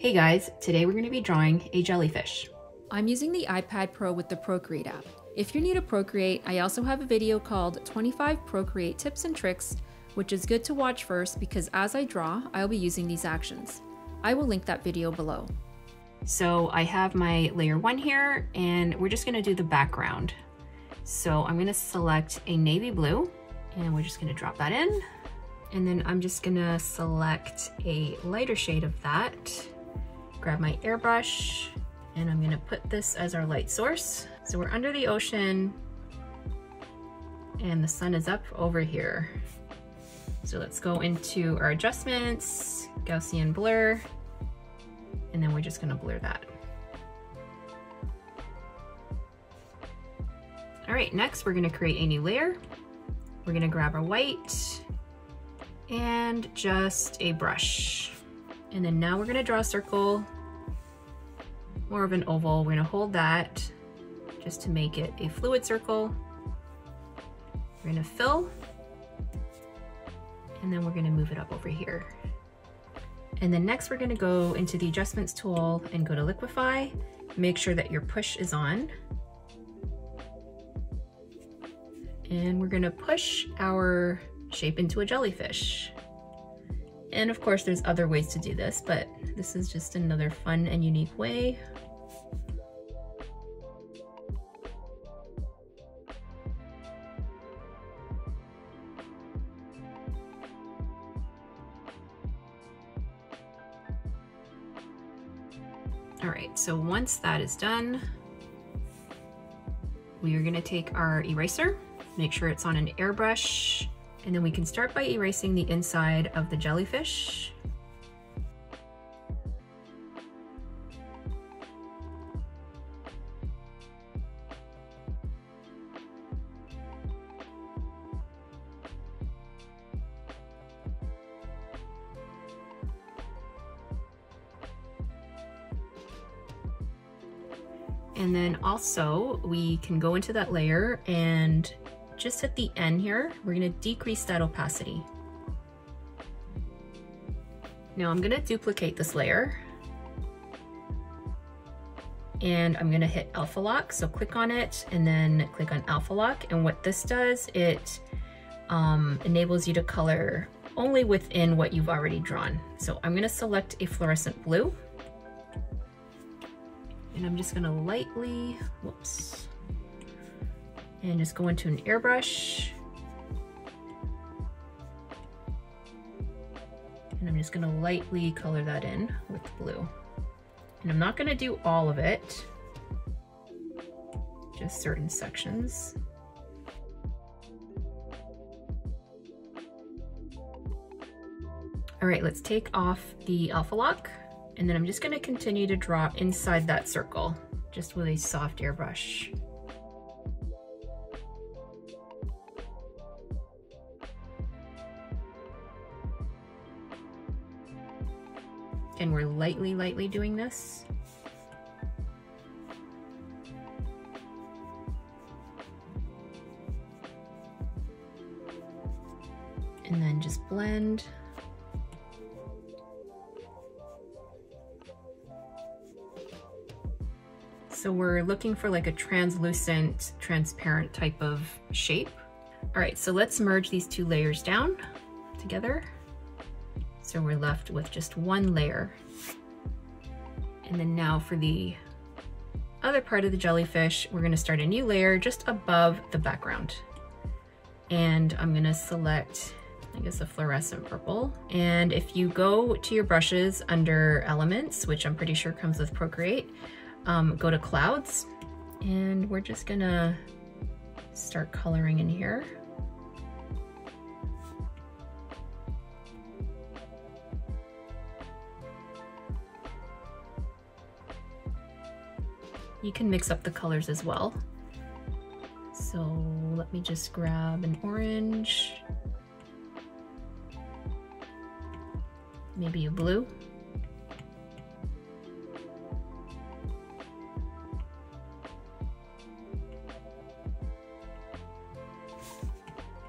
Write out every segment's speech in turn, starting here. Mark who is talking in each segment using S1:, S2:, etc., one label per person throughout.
S1: Hey guys, today we're going to be drawing a jellyfish.
S2: I'm using the iPad Pro with the Procreate app. If you're new to Procreate, I also have a video called 25 Procreate Tips and Tricks, which is good to watch first because as I draw, I'll be using these actions. I will link that video below.
S1: So I have my layer one here and we're just gonna do the background. So I'm gonna select a navy blue and we're just gonna drop that in. And then I'm just gonna select a lighter shade of that grab my airbrush and I'm gonna put this as our light source. So we're under the ocean and the sun is up over here. So let's go into our adjustments, Gaussian blur, and then we're just gonna blur that. All right, next we're gonna create a new layer. We're gonna grab our white and just a brush. And then now we're gonna draw a circle, more of an oval. We're gonna hold that just to make it a fluid circle. We're gonna fill, and then we're gonna move it up over here. And then next we're gonna go into the adjustments tool and go to liquify. Make sure that your push is on. And we're gonna push our shape into a jellyfish. And of course there's other ways to do this, but this is just another fun and unique way. All right, so once that is done, we are gonna take our eraser, make sure it's on an airbrush, and then we can start by erasing the inside of the jellyfish. And then also we can go into that layer and just at the end here, we're gonna decrease that opacity. Now I'm gonna duplicate this layer and I'm gonna hit alpha lock. So click on it and then click on alpha lock. And what this does, it um, enables you to color only within what you've already drawn. So I'm gonna select a fluorescent blue and I'm just gonna lightly, whoops, and just go into an airbrush. And I'm just gonna lightly color that in with blue. And I'm not gonna do all of it, just certain sections. All right, let's take off the alpha lock and then I'm just gonna continue to draw inside that circle, just with a soft airbrush. And we're lightly, lightly doing this. And then just blend. So we're looking for like a translucent, transparent type of shape. All right, so let's merge these two layers down together. So we're left with just one layer. And then now for the other part of the jellyfish, we're gonna start a new layer just above the background. And I'm gonna select, I guess a fluorescent purple. And if you go to your brushes under elements, which I'm pretty sure comes with Procreate, um, go to clouds. And we're just gonna start coloring in here. You can mix up the colors as well. So let me just grab an orange, maybe a blue.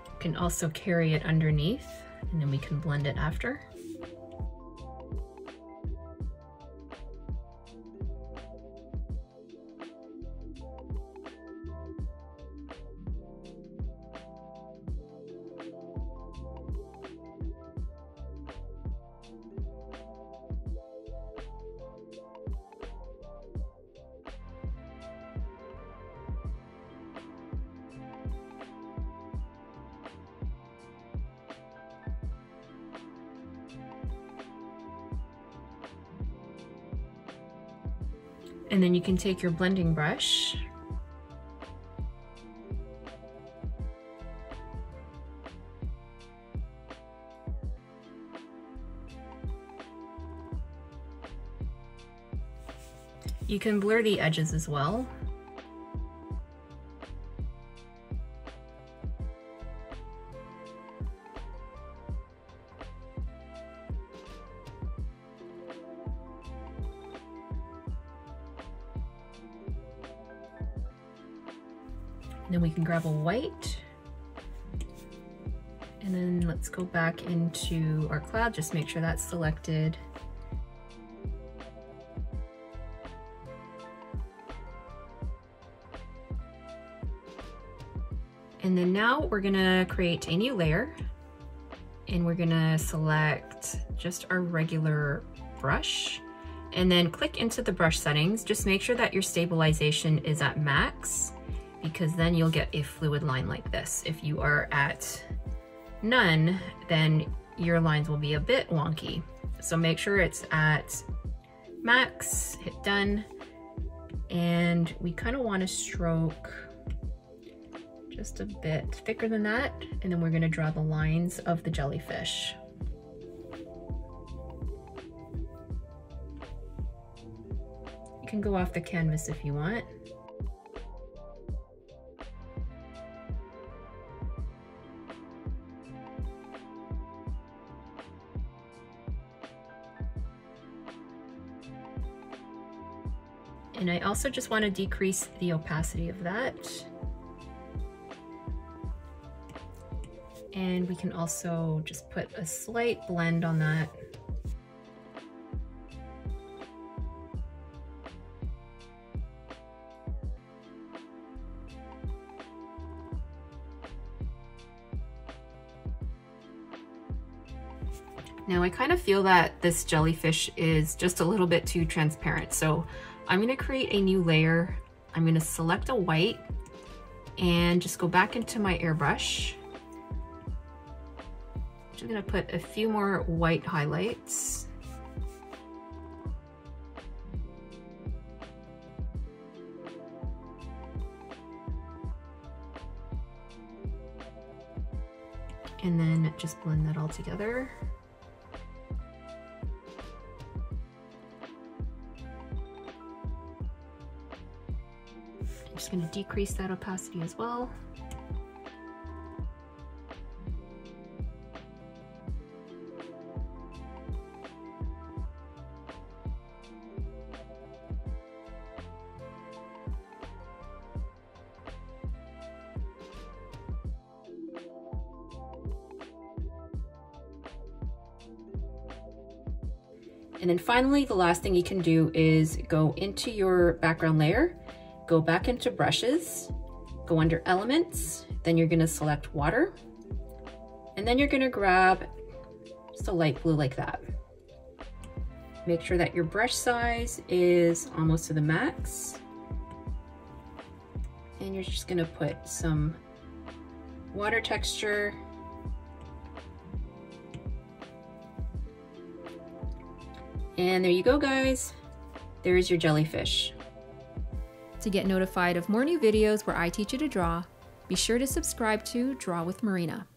S1: You can also carry it underneath and then we can blend it after. And then you can take your blending brush You can blur the edges as well. Then we can grab a white. And then let's go back into our cloud, just make sure that's selected. And then now we're gonna create a new layer and we're gonna select just our regular brush and then click into the brush settings. Just make sure that your stabilization is at max because then you'll get a fluid line like this. If you are at none, then your lines will be a bit wonky. So make sure it's at max, hit done, and we kind of want to stroke just a bit thicker than that, and then we're gonna draw the lines of the jellyfish. You can go off the canvas if you want. And I also just want to decrease the opacity of that. And we can also just put a slight blend on that. Now I kind of feel that this jellyfish is just a little bit too transparent. So I'm gonna create a new layer. I'm gonna select a white and just go back into my airbrush I'm gonna put a few more white highlights. And then just blend that all together. I'm just gonna decrease that opacity as well. And then finally, the last thing you can do is go into your background layer, go back into brushes, go under elements, then you're gonna select water, and then you're gonna grab just a light blue like that. Make sure that your brush size is almost to the max. And you're just gonna put some water texture And there you go, guys. There's your jellyfish.
S2: To get notified of more new videos where I teach you to draw, be sure to subscribe to Draw with Marina.